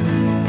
Bye.